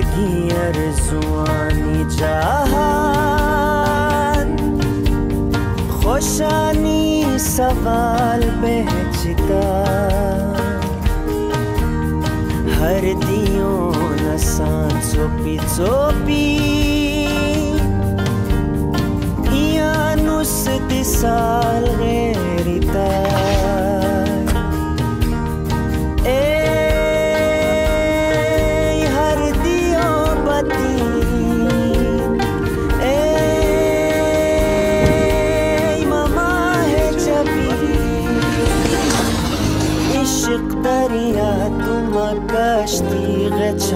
लगी अरजुआनी जहान खुशानी सवाल बेचता हर दियो नसान चोपी चोपी Ianus disal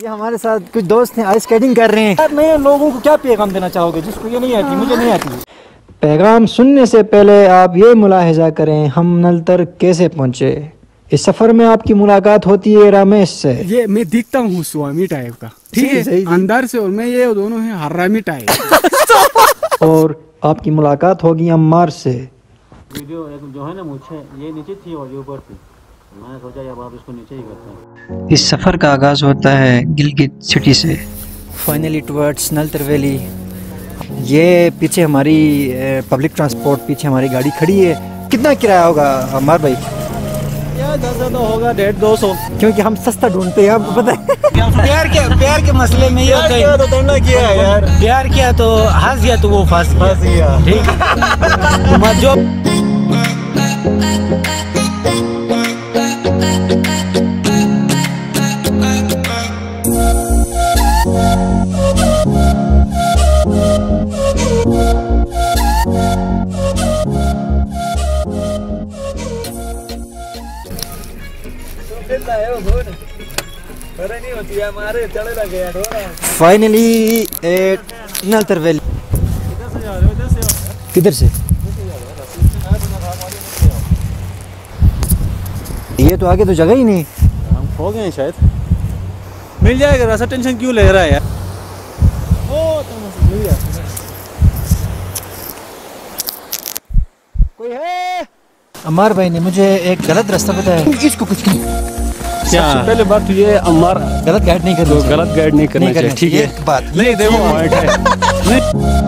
ये हमारे साथ कुछ दोस्त हैं आइस स्केटिंग कर रहे हैं। यार नए लोगों को क्या पैगाम देना चाहोगे? जिसको ये नहीं आती मुझे नहीं आती। पैगाम सुनने से पहले आप ये मुलाहजा करें हम नलतर कैसे पहुँचे? इस सफ़र में आपकी मुलाकात होती है रमेश से। ये मैं दिखता हूँ स्वामी टाइप का ठीक है? सही, सही। अंदर से और मैं ये दोनों हैं हरामी टाइप और आपकी मुलाकात होगी अम्मार से। वीडियो जो है ना मुझे ये नीचे थी और ये ऊपर थी। मैंने सोचा अब आप इसको नीचे ही करते हैं। इस सफ़र का आगाज़ होता है गिलगित सिटी से। फाइनली टुवर्ड्स नल तरवेली ये पीछे हमारी पब्लिक ट्रांसपोर्ट पीछे हमारी गाड़ी खड़ी है। कितना किराया होगा अमार भाई? यार तो होगा डेढ़ दो सौ। क्योंकि हम सस्ता ढूंढते हैं आपको पता है। प्यार के प्यार के मसले में ये होता है। तो किया यार। प्यार किया तो हंस गया तो वो फंस गया। ठीक? है जो फाइनली एट नल तरवेली किधर से? ये तो आगे तो जगह ही नहीं। हम खो गए हैं शायद। मिल जाएगा रास्ता टेंशन क्यों ले रहा है यार? ओ तो मिल गया कोई है? अमार भाई ने मुझे एक गलत रास्ता बताया। इसको कुछ नहीं। क्या पहले बात तो ये अमर गलत गाइड नहीं करना तो गलत गाइड नहीं करना चाहिए ठीक है। बात नहीं देखो पॉइंट है।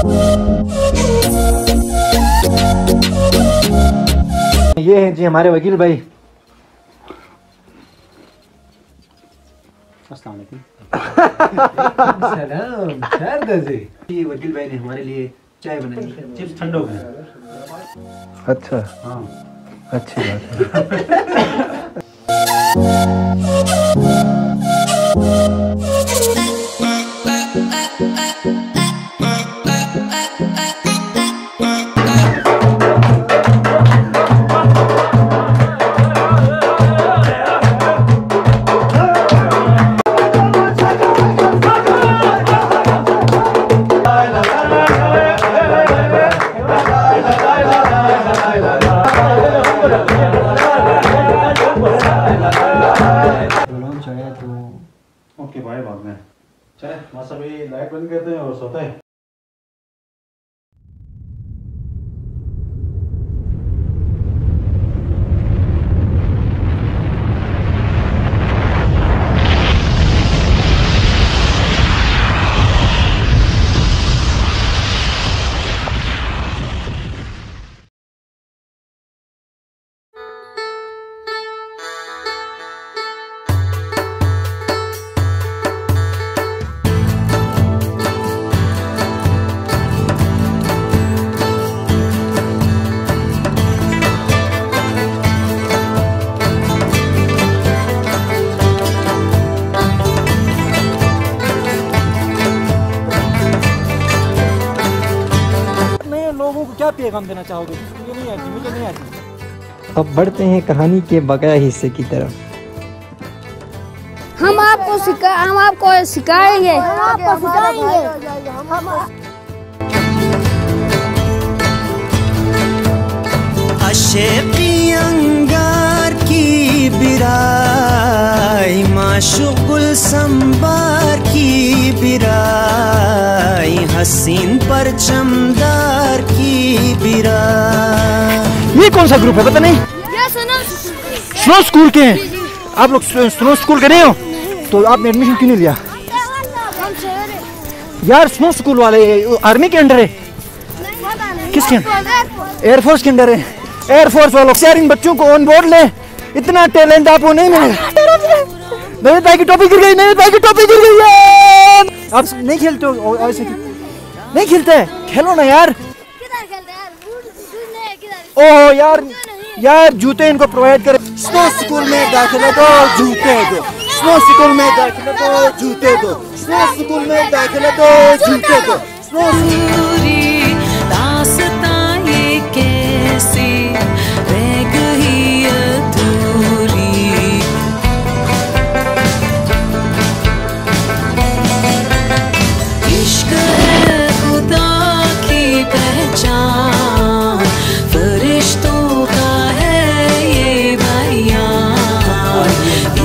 ये है जी हमारे वकील भाई। ये वकील भाई ने हमारे लिए चाय बनाई चिप्स ठंडो अच्छा। हाँ। अच्छी बात है। ओके भाई बाद में। चले बस अभी लाइट बंद करते हैं और सोते हैं। पैगाम देना चाहोगे? जिसको नहीं आती मुझे नहीं आती। अब बढ़ते हैं कहानी के बकाया हिस्से की तरफ़। हम आपको सिखा हम आपको सिखाएँगे। हम आपको सिखाएँगे। अशेकी अंगार की बिराई माशुगुल संबार की बिराई हसीन पर चमदार की बिराई। ये कौन सा ग्रुप है पता नहीं? स्नो। स्कूल के हैं। आप लोग स्नो स्कूल के नहीं हो? तो आपने एडमिशन क्यों नहीं लिया? यार स्नो स्कूल वाले आर्मी के अंडर है। किसके? एयरफोर्स के अंडर है। एयरफोर्स वालों यार इन बच्चों को ऑन बोर्ड ले। इतना टैलेंट आपको नहीं मिलेगा नवीद भाई की टोपी गिर गई नवीद भाई की टोपी गिर गई आप नहीं खेलते हो ऐसे नहीं खेलते खेलो ना यार। किधर यार? ओह यार यार जूते इनको प्रोवाइड करें। स्नो स्कूल में दाखिला दो जूते दो। स्नो स्कूल में दाखिला दो जूते दो। स्नो स्कूल में दाखिला दो जूते दो। स्नो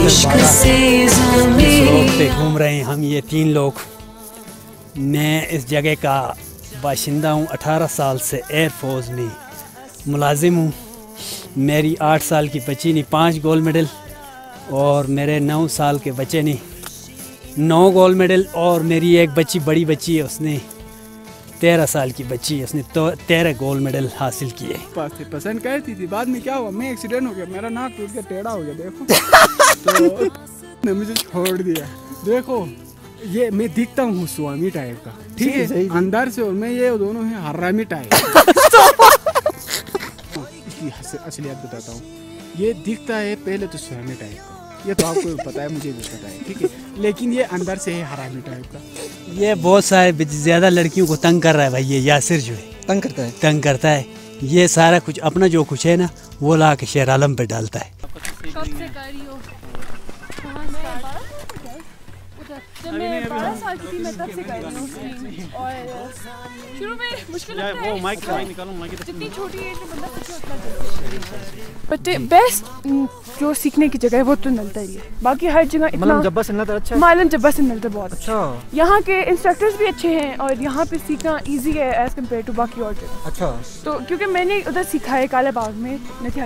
रोड पे घूम रहे हैं हम ये तीन लोग। मैं इस जगह का बाशिंदा हूँ 18 साल से एयरफोर्स में मुलाजिम हूँ। मेरी आठ साल की बच्ची ने पाँच गोल्ड मेडल और मेरे नौ साल के बच्चे ने नौ गोल्ड मेडल और मेरी एक बच्ची बड़ी बच्ची है उसने तेरह साल की बच्ची है उसने तो तेरह गोल्ड मेडल हासिल किए। पसंद करती थी बाद में क्या हुआ? मैं एक्सीडेंट हो गया मेरा नाक टूट गया टेढ़ा हो गया देखो। तो ने मुझे छोड़ दिया। देखो ये मैं दिखता हूँ स्वामी टाइप का ठीक। है? अंदर से और मैं ये दोनों हैं हरामी टाइप इसकी हस- असलियत बताता हूँ। ये दिखता है पहले तो स्वामी टाइप का। ये तो आपको पता है मुझे भी पता है ठीक है? लेकिन ये अंदर से है हरामी टाइप का। ये बहुत सारे ज़्यादा लड़कियों को तंग कर रहा है भाई ये यासिर जो है। तंग करता है? तंग करता है। ये सारा कुछ अपना जो कुछ है ना वो ला के शेर आलम पे डालता है? मैं बारह साल की थी मैं तब से कर रही हूँ। और शुरू में मुश्किल लगता है। माइक माइक निकालो माइक जितनी छोटी एज में बंदा सीखे उतना बट बेस्ट जो सीखने की जगह है वो तो नलता ही है। बाकी हर जगह इतना मतलब जब्बा से तो अच्छा है? मालम जब्बा से नलता बहुत। अच्छा। अच्छा यहाँ के इंस्ट्रक्टर्स भी अच्छे हैं और यहाँ पे सीखना इजी है एज कंपेयर टू बाकी और जगह। अच्छा। तो क्योंकि मैंने उधर सीखा है काला बाग में नथिया